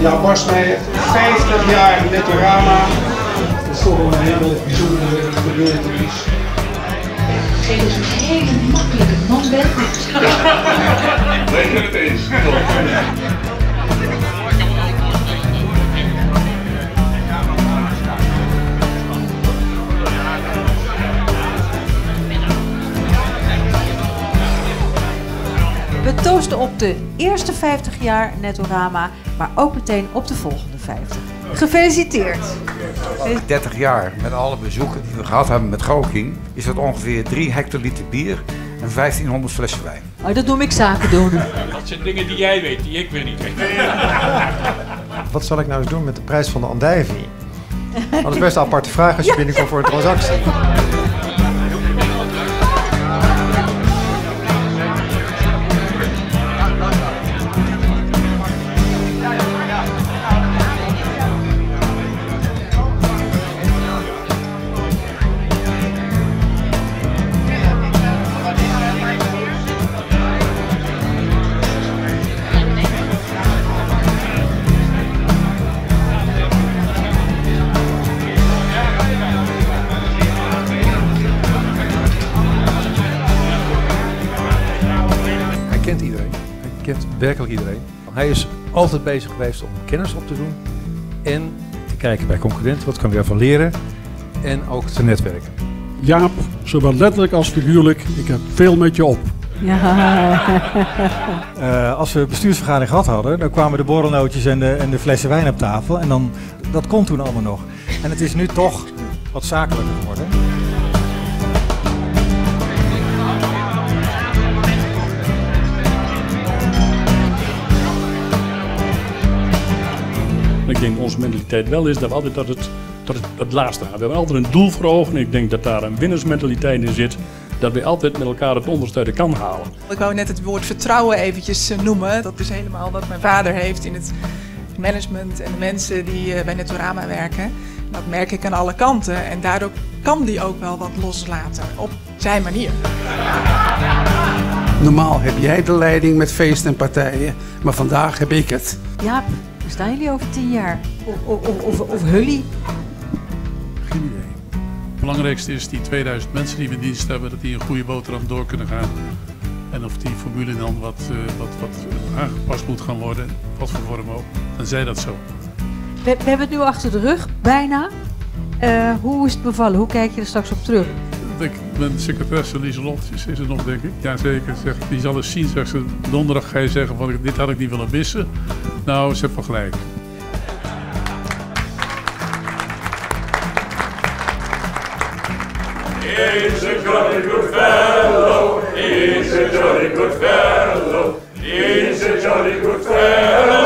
Ja, Borsmeijer, 50 jaar Netorama. Dat is toch wel een hele bijzondere gebeurtenis. Geen dus een hele makkelijke man bent. Weet je het eens? We toosten op de eerste 50 jaar Netorama, maar ook meteen op de volgende 50. Gefeliciteerd! 30 jaar met alle bezoeken die we gehad hebben met Gauking is dat ongeveer 3 hectoliter bier en 1500 flessen wijn. Oh, dat noem ik zaken doen. Dat zijn dingen die jij weet, die ik weer niet weet. Wat zal ik nou eens doen met de prijs van de andijvie? Dat is best een aparte vraag als je binnenkomt voor een transactie. kent werkelijk iedereen. Hij is altijd bezig geweest om kennis op te doen. En te kijken bij concurrenten, wat kan we daarvan leren. En ook te netwerken. Jaap, zowel letterlijk als figuurlijk, ik heb veel met je op. Ja. Eh, als we bestuursvergadering gehad hadden, dan kwamen de borrelnootjes en de, en de flessen wijn op tafel. En dan, dat kon toen allemaal nog. En het is nu toch wat zakelijker geworden. Ik denk dat onze mentaliteit wel is dat we altijd tot het, tot het, het laatste gaan. We hebben altijd een doel voor ogen. En ik denk dat daar een winnersmentaliteit in zit. Dat we altijd met elkaar het onderste uit de kan halen. Ik wou net het woord vertrouwen eventjes eh, noemen. Dat is helemaal wat mijn vader heeft in het management en de mensen die eh, bij Netorama werken. Dat merk ik aan alle kanten. En daardoor kan die ook wel wat loslaten op zijn manier. Normaal heb jij de leiding met feesten en partijen, maar vandaag heb ik het. Jaap, waar staan jullie over tien jaar? Of, of, of, of Hully? Geen idee. Het belangrijkste is die 2000 mensen die we in dienst hebben, dat die een goede boterham door kunnen gaan. En of die formule dan wat, eh, wat, wat aangepast moet gaan worden, wat voor vorm ook, dan zij dat zo. We, we hebben het nu achter de rug, bijna. Eh, hoe is het bevallen? Hoe kijk je er straks op terug? Ik ben secretaresse Lieselot, is, is het nog denk ik? Jazeker, zegt, die zal eens zien, zegt ze, donderdag ga je zeggen van dit had ik niet willen missen. Nou, ze heeft wel gelijk. He's a jolly good fellow. He's a jolly good fellow. He's a jolly good fellow.